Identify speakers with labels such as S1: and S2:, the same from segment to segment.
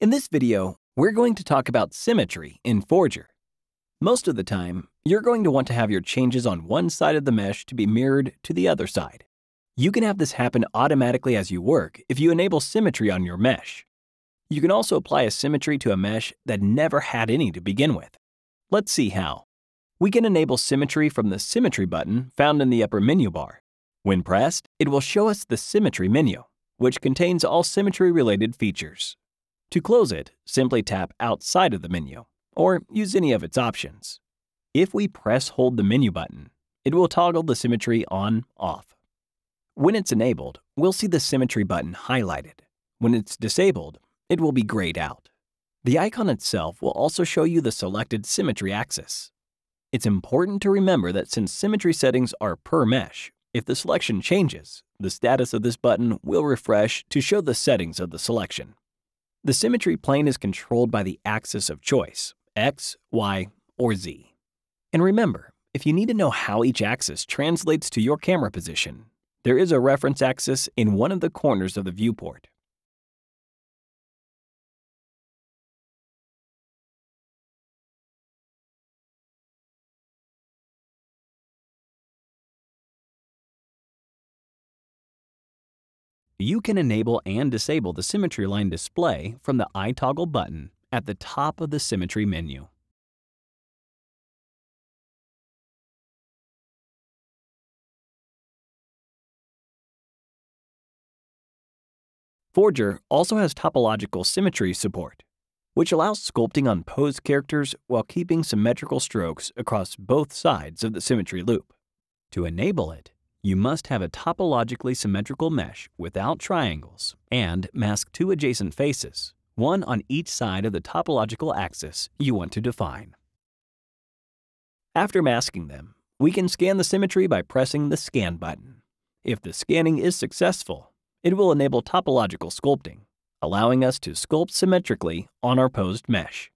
S1: In this video, we're going to talk about symmetry in Forger. Most of the time, you're going to want to have your changes on one side of the mesh to be mirrored to the other side. You can have this happen automatically as you work if you enable symmetry on your mesh. You can also apply a symmetry to a mesh that never had any to begin with. Let's see how. We can enable symmetry from the Symmetry button found in the upper menu bar. When pressed, it will show us the Symmetry menu, which contains all symmetry-related features. To close it, simply tap outside of the menu, or use any of its options. If we press hold the menu button, it will toggle the symmetry on-off. When it's enabled, we'll see the symmetry button highlighted. When it's disabled, it will be grayed out. The icon itself will also show you the selected symmetry axis. It's important to remember that since symmetry settings are per mesh, if the selection changes, the status of this button will refresh to show the settings of the selection. The symmetry plane is controlled by the axis of choice, x, y, or z. And remember, if you need to know how each axis translates to your camera position, there is a reference axis in one of the corners of the viewport. You can enable and disable the symmetry line display from the iToggle button at the top of the symmetry menu. Forger also has topological symmetry support, which allows sculpting on posed characters while keeping symmetrical strokes across both sides of the symmetry loop. To enable it, you must have a topologically symmetrical mesh without triangles and mask two adjacent faces, one on each side of the topological axis you want to define. After masking them, we can scan the symmetry by pressing the Scan button. If the scanning is successful, it will enable topological sculpting, allowing us to sculpt symmetrically on our posed mesh.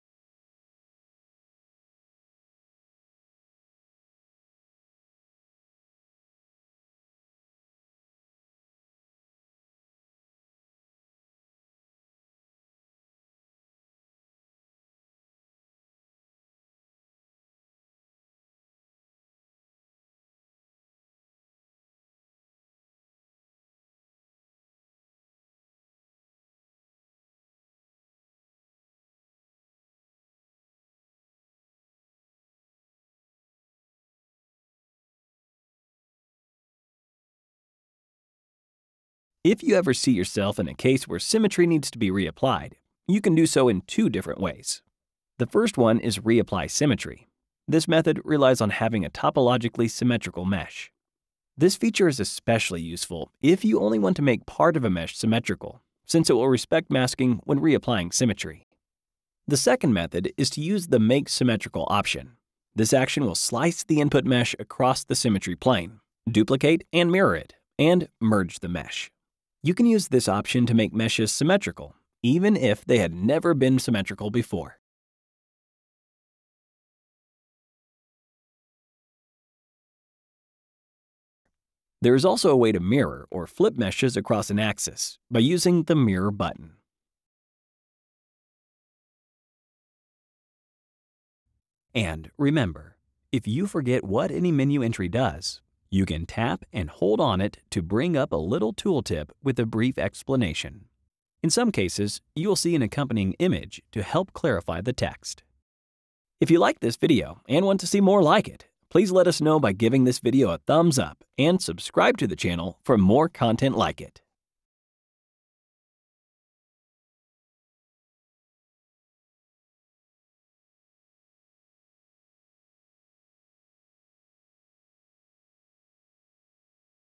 S1: If you ever see yourself in a case where symmetry needs to be reapplied, you can do so in two different ways. The first one is reapply symmetry. This method relies on having a topologically symmetrical mesh. This feature is especially useful if you only want to make part of a mesh symmetrical, since it will respect masking when reapplying symmetry. The second method is to use the Make Symmetrical option. This action will slice the input mesh across the symmetry plane, duplicate and mirror it, and merge the mesh. You can use this option to make meshes symmetrical, even if they had never been symmetrical before. There is also a way to mirror or flip meshes across an axis by using the Mirror button. And remember, if you forget what any menu entry does, you can tap and hold on it to bring up a little tooltip with a brief explanation. In some cases, you will see an accompanying image to help clarify the text. If you like this video and want to see more like it, please let us know by giving this video a thumbs up and subscribe to the channel for more content like it.